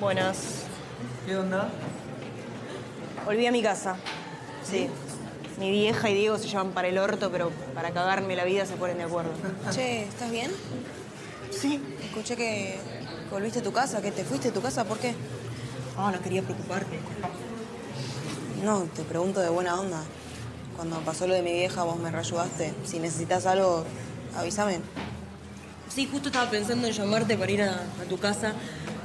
Buenas. ¿Qué onda? Volví a mi casa. Sí. Mi vieja y Diego se llevan para el orto, pero para cagarme la vida se ponen de acuerdo. Che, ¿estás bien? Sí. Escuché que volviste a tu casa, que te fuiste de tu casa, ¿por qué? Ah, no quería preocuparte. No, te pregunto de buena onda. Cuando pasó lo de mi vieja, vos me reayudaste. Si necesitas algo, avísame. Sí, justo estaba pensando en llamarte para ir a, a tu casa.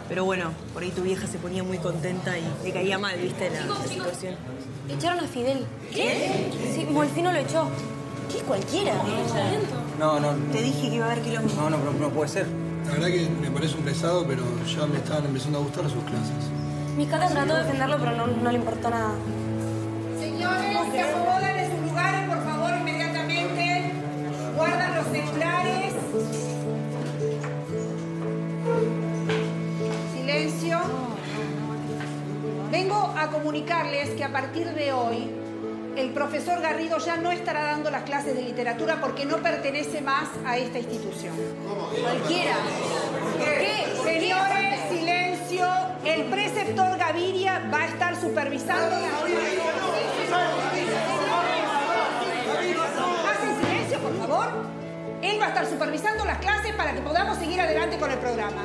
Pero bueno, por ahí tu vieja se ponía muy contenta y le caía mal, ¿viste? La, la situación. Echaron a Fidel. ¿Qué? Sí, Molfino lo echó. ¿Qué cualquiera? No, no, Te dije que iba a haber quilombo. no, no, no, no puede ser. La verdad que me parece un pesado, pero ya me estaban empezando a gustar sus clases. Mi Cata trató de defenderlo, pero no, no le importó nada. Señores, se acomodan en sus lugares, por favor, inmediatamente. Guardan los celulares. Vengo a comunicarles que a partir de hoy el profesor Garrido ya no estará dando las clases de literatura porque no pertenece más a esta institución. Cualquiera. ¿Qué? Señores, silencio. El preceptor Gaviria va a estar supervisando. Hacen silencio, por favor. Él va a estar supervisando las clases para que podamos seguir adelante con el programa.